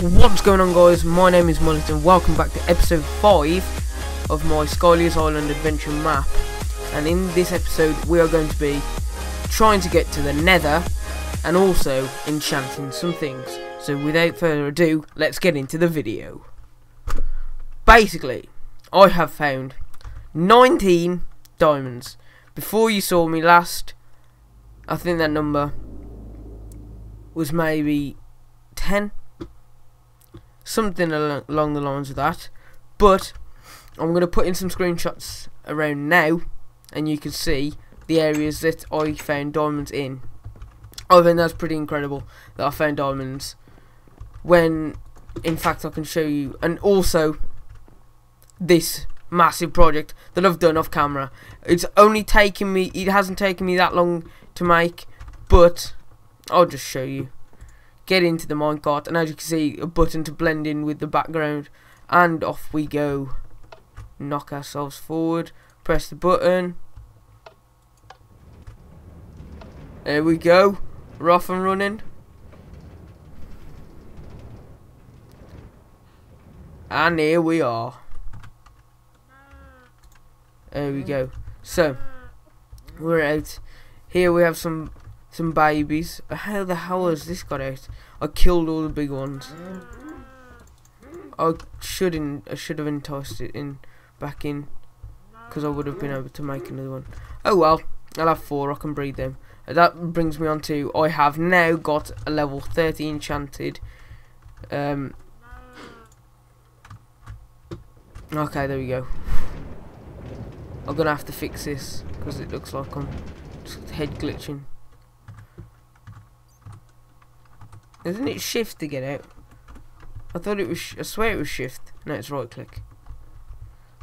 What's going on guys, my name is Mullet and welcome back to episode 5 of my Skylias Island adventure map and in this episode we are going to be trying to get to the nether and also enchanting some things. So without further ado, let's get into the video. Basically, I have found 19 diamonds. Before you saw me last, I think that number was maybe 10 something along the lines of that. But I'm going to put in some screenshots around now and you can see the areas that I found diamonds in. I think that's pretty incredible that I found diamonds when in fact I can show you. And also this massive project that I've done off camera. It's only taken me it hasn't taken me that long to make but I'll just show you get into the minecart and as you can see a button to blend in with the background. And off we go. Knock ourselves forward. Press the button. There we go. We're off and running. And here we are. There we go. So we're out. Here we have some some babies. How the hell has this got out? I killed all the big ones. I shouldn't. I should have enticed it in back in, because I would have been able to make another one. Oh well, I'll have four. I can breed them. That brings me on to I have now got a level 30 enchanted. Um. Okay, there we go. I'm gonna have to fix this because it looks like I'm head glitching. Isn't it shift to get out? I thought it was, I swear it was shift. No, it's right click.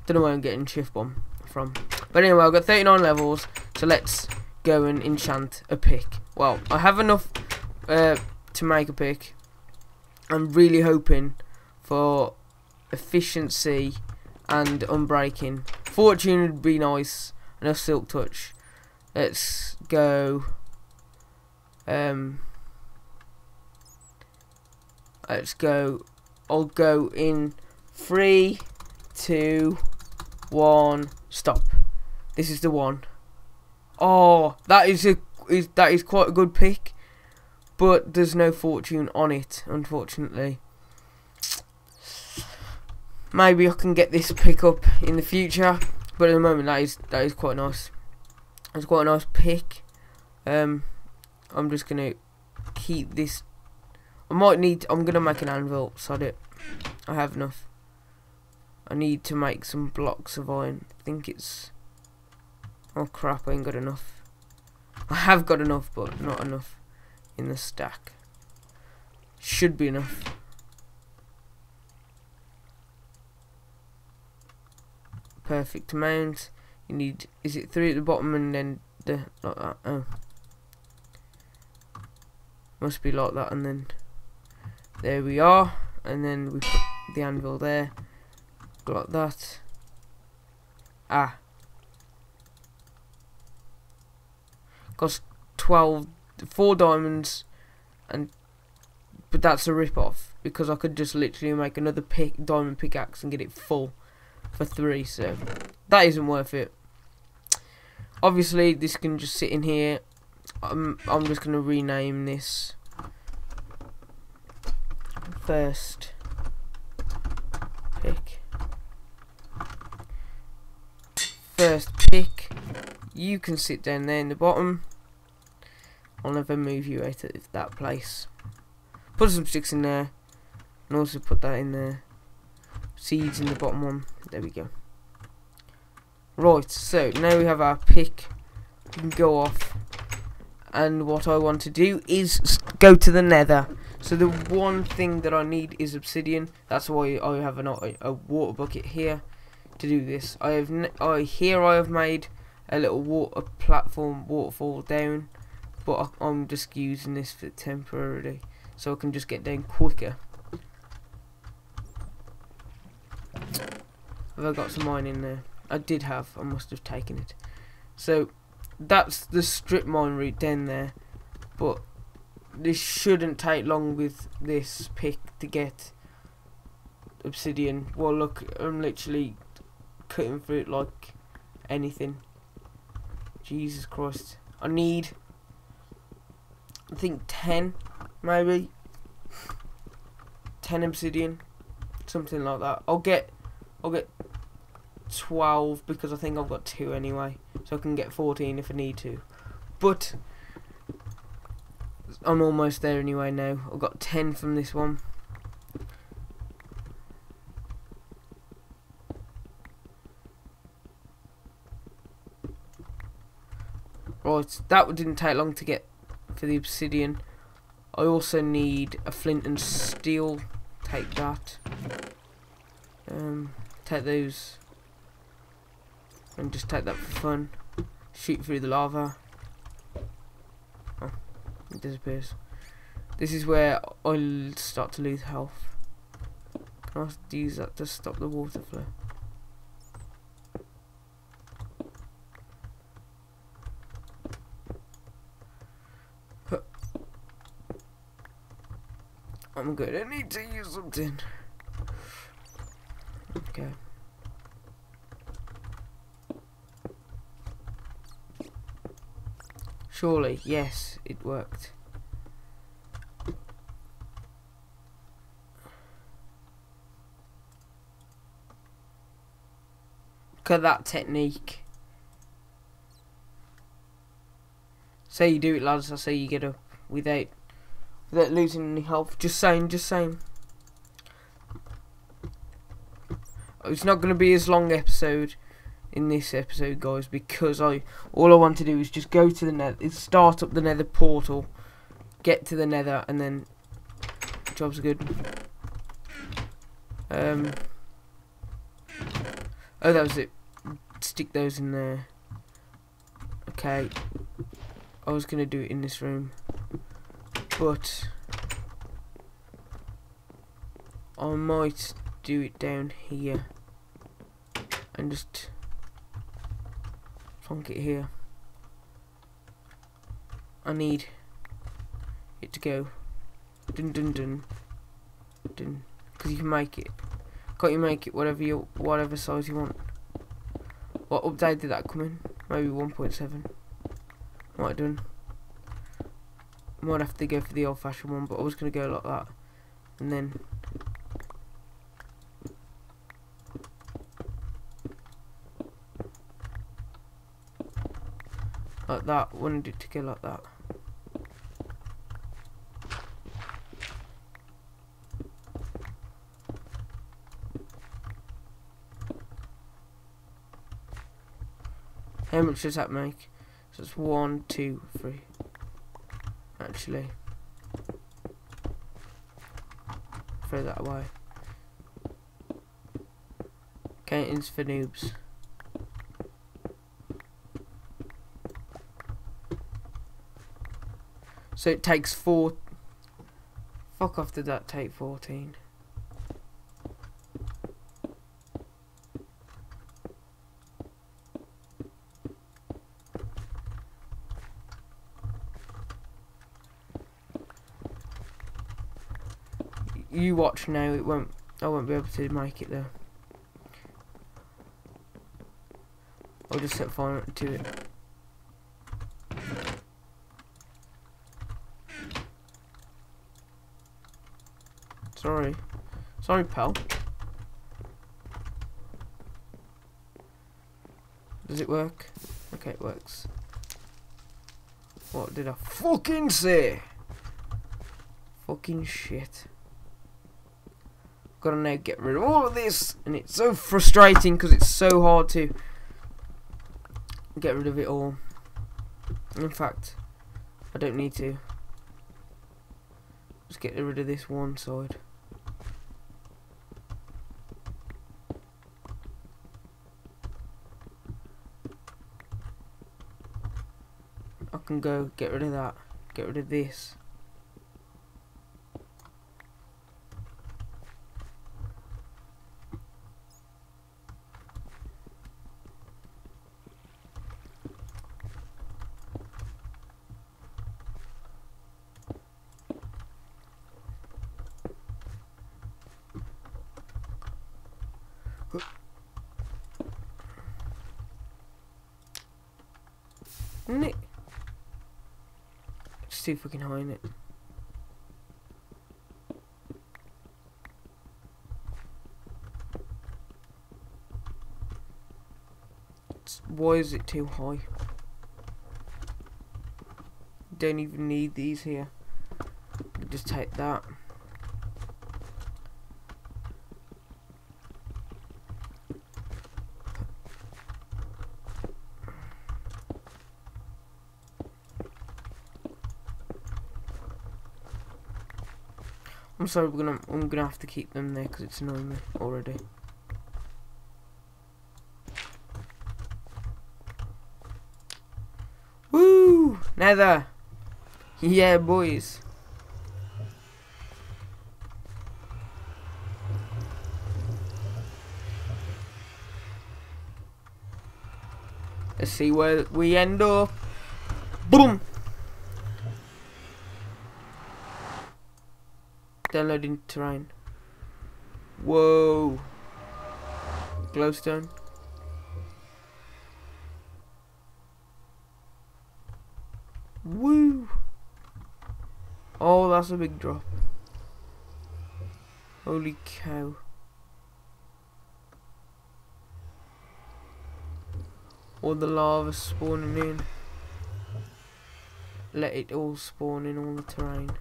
Don't know where I'm getting shift bomb from. But anyway, I've got 39 levels, so let's go and enchant a pick. Well, I have enough uh, to make a pick. I'm really hoping for efficiency and unbreaking. Fortune would be nice, and a silk touch. Let's go. Um, Let's go. I'll go in three, two, one. Stop. This is the one. Oh, that is a is that is quite a good pick, but there's no fortune on it, unfortunately. Maybe I can get this pick up in the future, but at the moment that is that is quite nice. It's quite a nice pick. Um, I'm just gonna keep this I might need, I'm going to make an anvil, sod it. I have enough. I need to make some blocks of iron. I think it's, oh crap, I ain't got enough. I have got enough, but not enough in the stack. Should be enough. Perfect amount. You need, is it three at the bottom and then the, like that? Oh. Must be like that and then there we are. And then we put the anvil there. Got that. Ah. Cost 12, 4 diamonds. And but that's a rip-off because I could just literally make another pick diamond pickaxe and get it full for three so that isn't worth it obviously this can just sit in here I'm, I'm just going to rename this first pick. First pick. You can sit down there in the bottom. I'll never move you out of that place. Put some sticks in there. And also put that in there. Seeds in the bottom one. There we go. Right, so now we have our pick. We can go off. And what I want to do is go to the nether. So the one thing that I need is obsidian. That's why I have an, a water bucket here to do this. I have I here I have made a little water platform waterfall down, but I, am just using this for temporarily, so I can just get down quicker. Have I got some mine in there? I did have. I must have taken it. So that's the strip mine route down there, but this shouldn't take long with this pick to get obsidian. Well, look, I'm literally cutting through it like anything. Jesus Christ. I need, I think 10, maybe. 10 obsidian. Something like that. I'll get, I'll get 12 because I think I've got 2 anyway. So I can get 14 if I need to. But, I'm almost there anyway now. I've got 10 from this one. Right, that didn't take long to get for the obsidian. I also need a flint and steel. Take that. Um, take those. And just take that for fun. Shoot through the lava. Disappears. This is where I'll start to lose health. Can I use that to stop the water flow? I'm good. I need to use something. Okay. Surely, yes, it worked. Look at that technique. Say you do it, lads. I say you get up without without losing any health. Just saying, just saying. Oh, it's not going to be as long episode in this episode, guys, because I all I want to do is just go to the nether, start up the nether portal, get to the nether, and then job's good. Um. Oh, that was it. Stick those in there. Okay. I was gonna do it in this room but I might do it down here and just plonk it here. I need it to go. Dun dun dun. Dun. Because you can make it. Can't you make it whatever you whatever size you want? What update did that come in? Maybe 1.7 might done. Might have to go for the old fashioned one, but I was going to go like that. And then... Like that, wanted it to go like that. How much does that make? So it's one, two, three actually. Throw that away. Paintings for noobs. So it takes four. Fuck off, did that take 14? you watch now, it won't. I won't be able to make it though. I'll just set fire to it. Sorry. Sorry, pal. Does it work? Okay, it works. What did I fucking say? Fucking shit gotta now get rid of all of this and it's so frustrating because it's so hard to get rid of it all in fact I don't need to just get rid of this one side can go. Get rid of that. Get rid of this. See if we can hide it. It's- Why is it too high? Don't even need these here. Just take that. I'm sorry, we're gonna I'm gonna have to keep them there because it's annoying me already. Woo! Nether! Yeah, boys. Let's see where we end up. Boom! Downloading terrain. Whoa. Glowstone. Woo. Oh, that's a big drop. Holy cow. All the lava spawning in. Let it all spawn in all the terrain.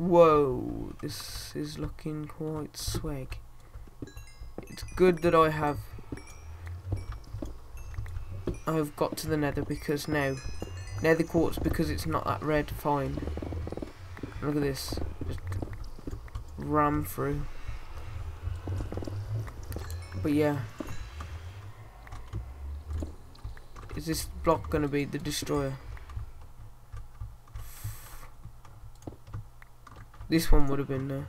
Whoa, this is looking quite swag. It's good that I have I've got to the nether because now nether quartz because it's not that red fine. Look at this. Just ram through. But yeah. Is this block gonna be the destroyer? This one would have been there.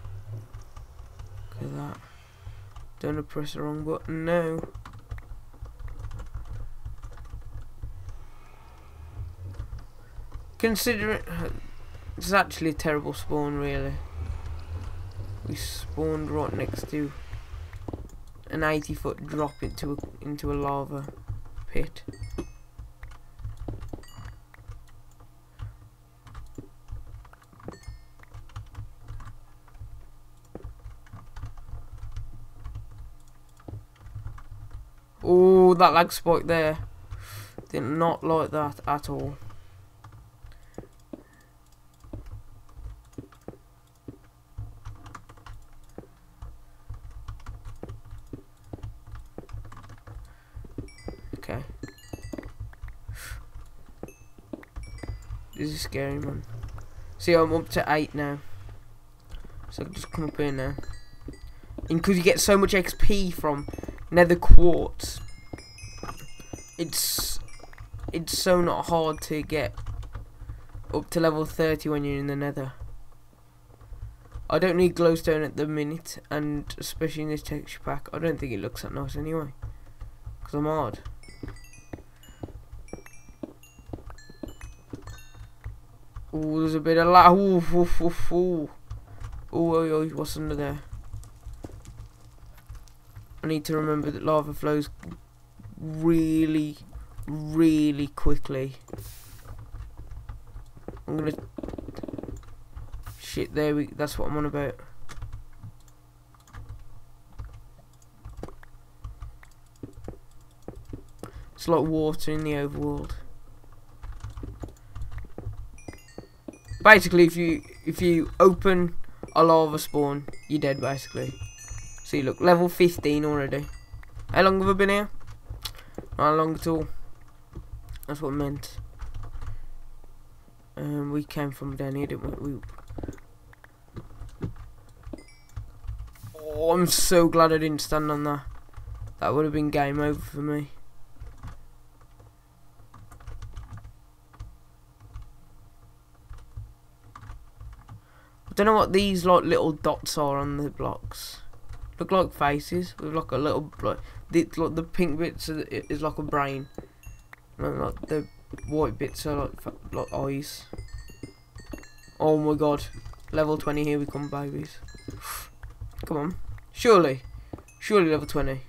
Look at that. Don't press the wrong button now. Consider it, uh, it's actually a terrible spawn, really. We spawned right next to an 80 foot drop into a, into a lava pit. Oh, that lag spike there. Did not like that at all. Okay. This is scary, man. See, I'm up to 8 now. So I can just come up here now. And because you get so much XP from nether quartz, it's it's so not hard to get up to level 30 when you're in the nether. I don't need glowstone at the minute, and especially in this texture pack, I don't think it looks that nice anyway. Because I'm hard. Oh, there's a bit of la- Ooh, ooh, ooh, ooh. Ooh, oh, oh, what's under there? I need to remember that lava flows really, really quickly. I'm gonna... Shit, there we... That's what I'm on about. It's like water in the overworld. Basically, if you if you open a lava spawn, you're dead. Basically. See, look, level 15 already. How long have I been here? Not long at all. That's what I meant. Um, we came from down here, didn't we? we oh, I'm so glad I didn't stand on that. That would have been game over for me. I don't know what these like little dots are on the blocks. Look like faces with like a little like the like the pink bits are, is like a brain, and like the white bits are like like eyes. Oh my god, level twenty here we come, babies. Come on. Surely. Surely level 20.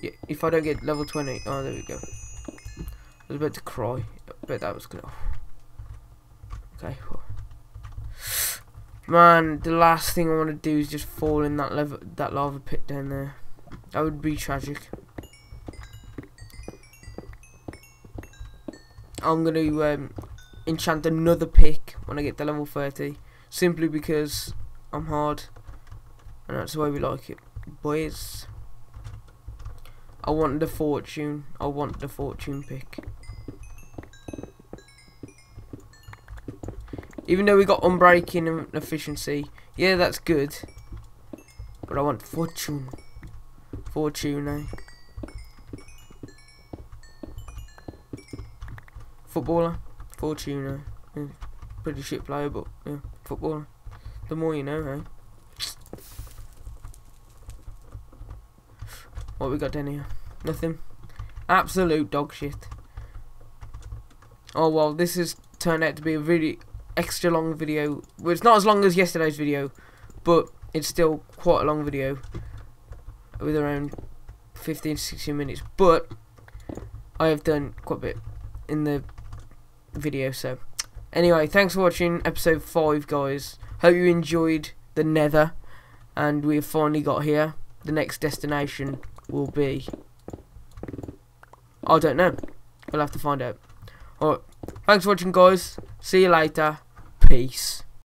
Yeah, if I don't get level 20. Oh, there we go. I was about to cry. I bet that was gonna. Okay. Man, the last thing I want to do is just fall in that level, that lava pit down there. That would be tragic. I'm going to um, enchant another pick when I get to level 30. Simply because I'm hard. And that's the way we like it. Boys. I want the fortune. I want the fortune pick. Even though we got unbreaking and efficiency. Yeah, that's good. But I want fortune. Fortune, eh? Footballer. Fortuna. Yeah, pretty shit player, but yeah, footballer. The more you know, eh? What we got down here? Nothing. Absolute dog shit. Oh well, this has turned out to be a really extra long video. Well, it's not as long as yesterday's video, but it's still quite a long video with around 15 to 16 minutes. But I have done quite a bit in the video. So, anyway, thanks for watching episode 5, guys. Hope you enjoyed the nether. And we've finally got here. The next destination will be... I don't know. We'll have to find out. Alright, thanks for watching, guys. See you later. Peace.